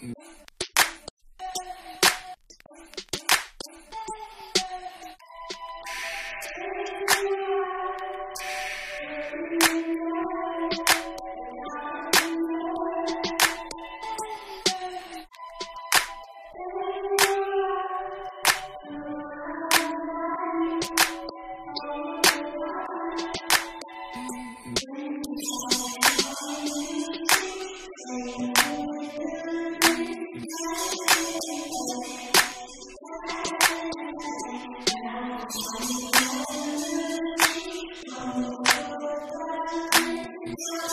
Thank you. peace.